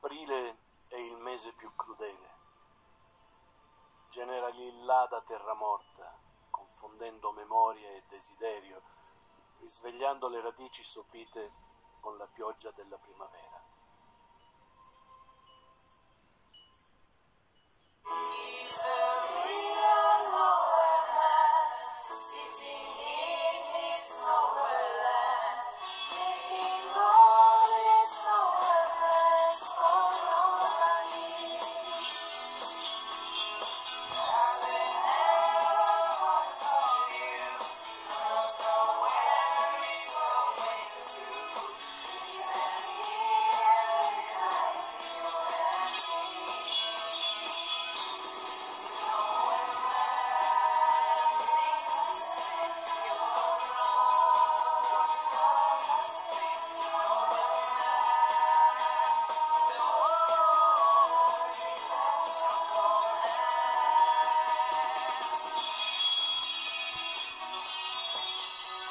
Aprile è il mese più crudele. Genera l'illada terra morta, confondendo memoria e desiderio, risvegliando le radici sopite con la pioggia della primavera.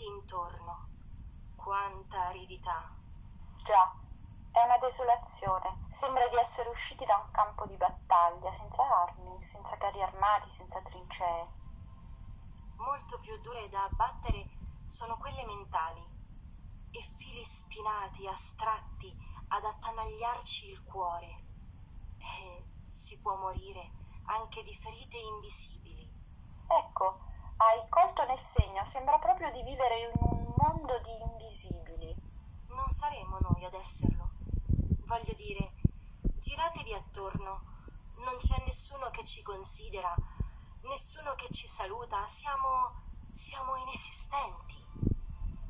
guardati intorno. Quanta aridità. Già, è una desolazione. Sembra di essere usciti da un campo di battaglia, senza armi, senza carri armati, senza trincee. Molto più dure da abbattere sono quelle mentali e fili spinati, astratti, ad attanagliarci il cuore. E si può morire anche di ferite invisibili. Ecco, hai colto nel segno, sembra proprio di vivere in un mondo di invisibili. Non saremo noi ad esserlo. Voglio dire, giratevi attorno. Non c'è nessuno che ci considera, nessuno che ci saluta. Siamo. siamo inesistenti.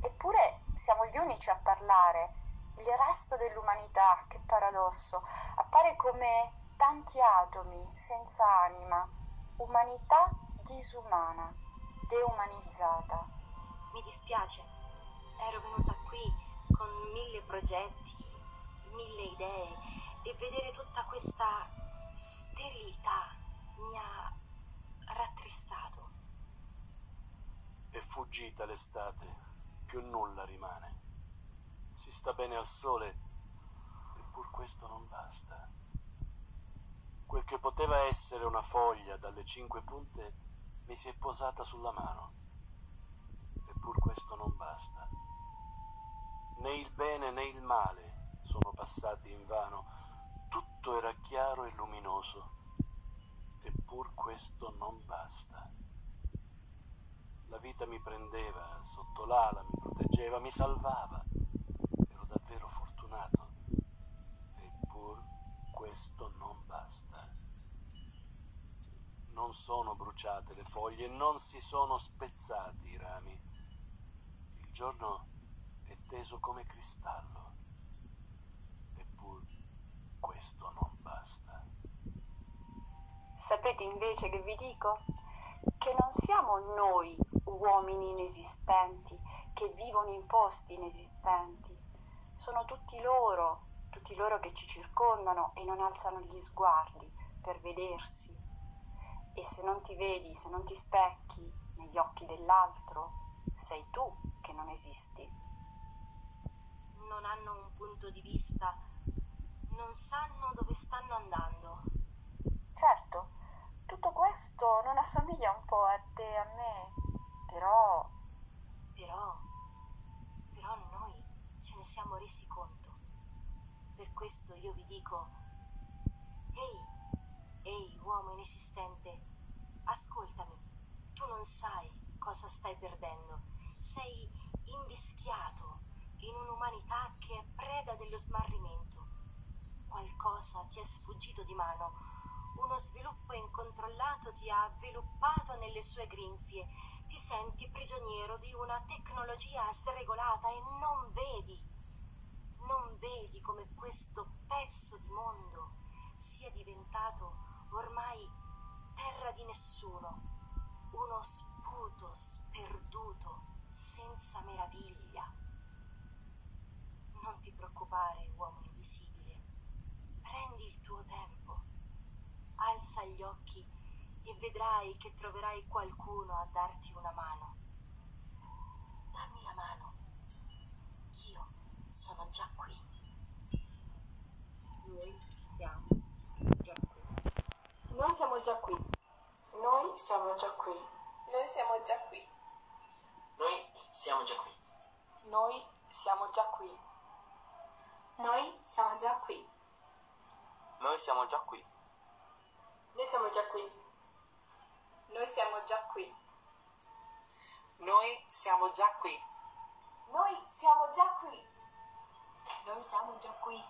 Eppure siamo gli unici a parlare. Il resto dell'umanità, che paradosso, appare come tanti atomi senza anima, umanità disumana deumanizzata. Mi dispiace, ero venuta qui con mille progetti, mille idee e vedere tutta questa sterilità mi ha rattristato. È fuggita l'estate, più nulla rimane. Si sta bene al sole, eppur questo non basta. Quel che poteva essere una foglia dalle cinque punte mi si è posata sulla mano. Eppur questo non basta. Né il bene né il male sono passati in vano. Tutto era chiaro e luminoso. Eppur questo non basta. La vita mi prendeva sotto l'ala, mi proteggeva, mi salvava. Ero davvero fortunato. Eppur questo non basta non sono bruciate le foglie, non si sono spezzati i rami. Il giorno è teso come cristallo. Eppur questo non basta. Sapete invece che vi dico? Che non siamo noi uomini inesistenti che vivono in posti inesistenti. Sono tutti loro, tutti loro che ci circondano e non alzano gli sguardi per vedersi. E se non ti vedi, se non ti specchi negli occhi dell'altro, sei tu che non esisti. Non hanno un punto di vista, non sanno dove stanno andando. Certo, tutto questo non assomiglia un po' a te e a me, però... Però, però noi ce ne siamo resi conto. Per questo io vi dico, uomo inesistente, ascoltami, tu non sai cosa stai perdendo, sei invischiato in un'umanità che è preda dello smarrimento. Qualcosa ti è sfuggito di mano, uno sviluppo incontrollato ti ha avviluppato nelle sue grinfie, ti senti prigioniero di una tecnologia sregolata e non vedi, non vedi come questo pezzo di mondo sia diventato ormai terra di nessuno, uno sputo sperduto senza meraviglia. Non ti preoccupare, uomo invisibile, prendi il tuo tempo, alza gli occhi e vedrai che troverai qualcuno a darti una mano. Dammi la mano, io sono già qui. Noi siamo già qui. Noi siamo già qui. Noi siamo già qui. Noi siamo già qui. Noi siamo già qui. Noi siamo già qui. Noi siamo già qui. Noi siamo già qui. Noi siamo già qui. Noi siamo già qui. Noi siamo già qui. Noi siamo già qui. Noi siamo già qui.